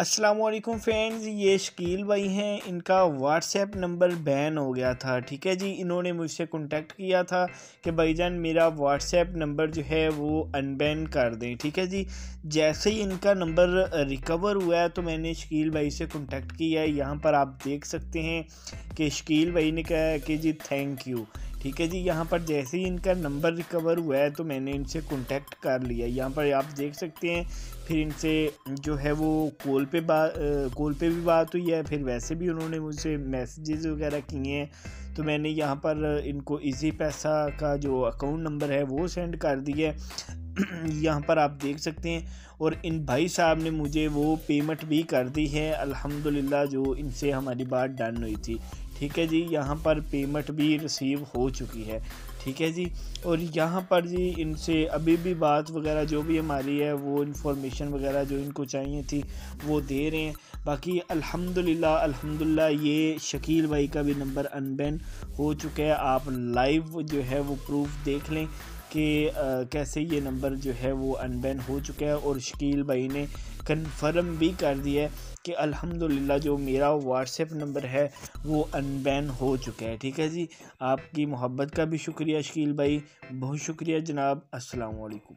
Aslam friends, ये शकील भाई हैं। इनका व्हाट्सएप नंबर बैन हो गया था, ठीक है जी? इन्होंने मुझसे कांटेक्ट किया था कि भाईजान, मेरा व्हाट्सएप नंबर जो है वो अनबैन कर दें, ठीक है जी? जैसे ही इनका नंबर रिकवर हुआ है तो मैंने शकील भाई से कांटेक्ट किया है। यहाँ पर आप देख सकते हैं कि शकील भाई ने कहा कि जी थैंक यू ठीक है जी, यहाँ पर जैसे ही इनका नंबर रिकवर हुआ है तो मैंने इनसे कांटेक्ट कर लिया यहाँ पर आप देख सकते हैं, फिर इनसे जो है वो कॉल पे बात कॉल पे भी बात हुई है, फिर वैसे भी उन्होंने मुझसे मैसेजेस वगैरह किए हैं। तो मैंने यहाँ पर इनको इजी पैसा का जो अकाउंट नंबर है, वो सेंड कर दिया यहाँ पर आप देख सकते हैं, और इन भाई साहब ने मुझे वो पेमेंट भी कर दी है। अल्हम्दुलिल्लाह जो इनसे हमारी बात डन हुई थी। ठीक है जी, यहाँ पर पेमेंट भी रिसीव हो चुकी है। ठीक है जी, और यहाँ पर जी इनसे अभी भी बात वगैरह जो भी हमारी है, वो इन्फॉर्मेशन वगैरह जो इनको चाहिए थी, वो दे रहे हैं। बाकी अल्हम्दुलिल्लाह अल्हम्दुलिल्लाह ये शकील भाई का भी नंबर अनबैन हो चुका है। आप लाइव जो है वो प्रूफ देख लें। कि कैसे ये नंबर जो है वो अनबैन हो चुका है और शकील भाई ने कन्फर्म भी कर दिया है कि अल्हम्दुलिल्लाह जो मेरा व्हाट्सएप नंबर है वो अनबैन हो चुका है। ठीक है जी? आपकी मोहब्बत का भी शुक्रिया शकील भाई। बहुत शुक्रिया जनाब। अस्सलाम वालेकुम